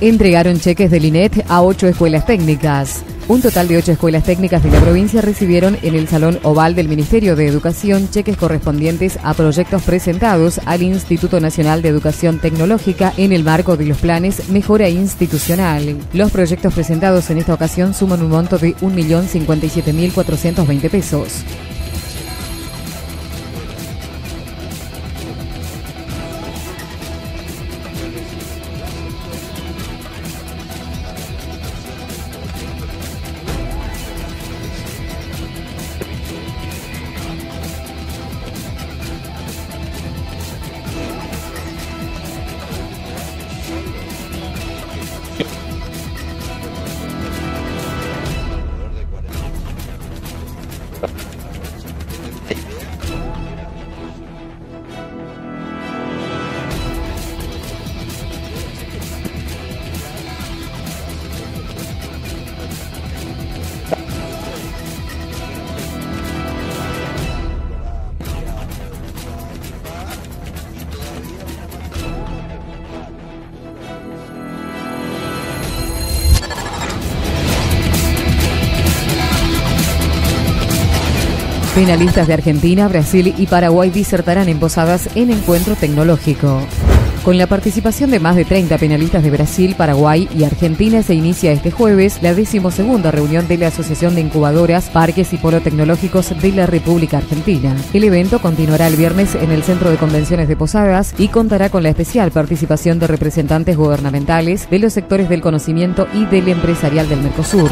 Entregaron cheques del INET a ocho escuelas técnicas. Un total de ocho escuelas técnicas de la provincia recibieron en el Salón Oval del Ministerio de Educación cheques correspondientes a proyectos presentados al Instituto Nacional de Educación Tecnológica en el marco de los planes Mejora Institucional. Los proyectos presentados en esta ocasión suman un monto de 1.057.420 pesos. Finalistas de Argentina, Brasil y Paraguay disertarán en Posadas en encuentro tecnológico. Con la participación de más de 30 penalistas de Brasil, Paraguay y Argentina se inicia este jueves la decimosegunda reunión de la Asociación de Incubadoras, Parques y Polo Tecnológicos de la República Argentina. El evento continuará el viernes en el Centro de Convenciones de Posadas y contará con la especial participación de representantes gubernamentales de los sectores del conocimiento y del empresarial del Mercosur.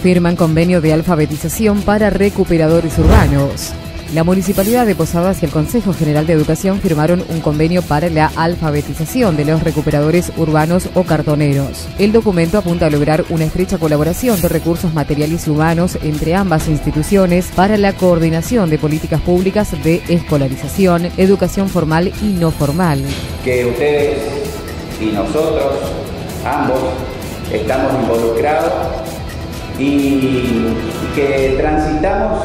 Firman convenio de alfabetización para recuperadores urbanos. La Municipalidad de Posadas y el Consejo General de Educación firmaron un convenio para la alfabetización de los recuperadores urbanos o cartoneros. El documento apunta a lograr una estrecha colaboración de recursos materiales y humanos entre ambas instituciones para la coordinación de políticas públicas de escolarización, educación formal y no formal. Que ustedes y nosotros, ambos, estamos involucrados y, que transitamos,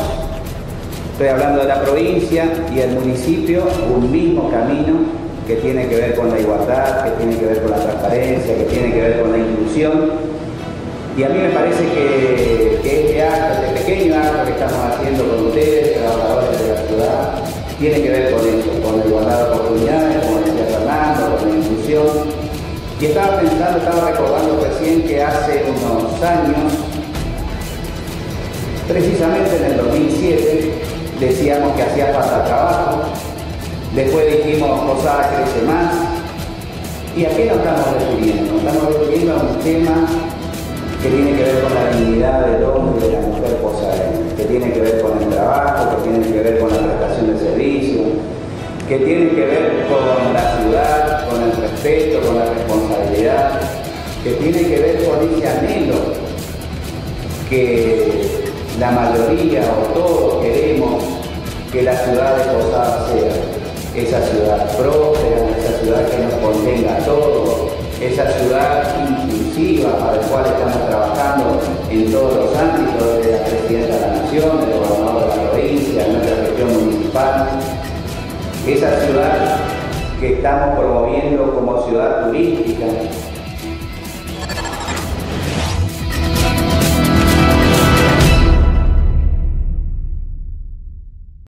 estoy hablando de la provincia y el municipio, un mismo camino que tiene que ver con la igualdad, que tiene que ver con la transparencia, que tiene que ver con la inclusión. Y a mí me parece que, este acto, este pequeño acto que estamos haciendo con ustedes, trabajadores de la ciudad, tiene que ver con eso, con la igualdad de oportunidades, como decía Fernando, con la inclusión. Y estaba pensando, estaba recordando recién que hace unos años Precisamente en el 2007 decíamos que hacía falta trabajo, después dijimos Posada crece más, y aquí nos estamos refiriendo, estamos refiriendo a un tema que tiene que ver con la dignidad del hombre y de la mujer posadeña, que tiene que ver con el trabajo, que tiene que ver con la prestación de servicios, que tiene que ver con la ciudad, con el respeto, con la responsabilidad, que tiene que ver con ese anhelo que la mayoría o todos queremos que la ciudad de Posada sea esa ciudad próspera, esa ciudad que nos contenga a todos, esa ciudad inclusiva para la cual estamos trabajando en todos los ámbitos, de la presidenta de la Nación, del gobernador de la provincia, nuestra gestión municipal, esa ciudad que estamos promoviendo como ciudad turística,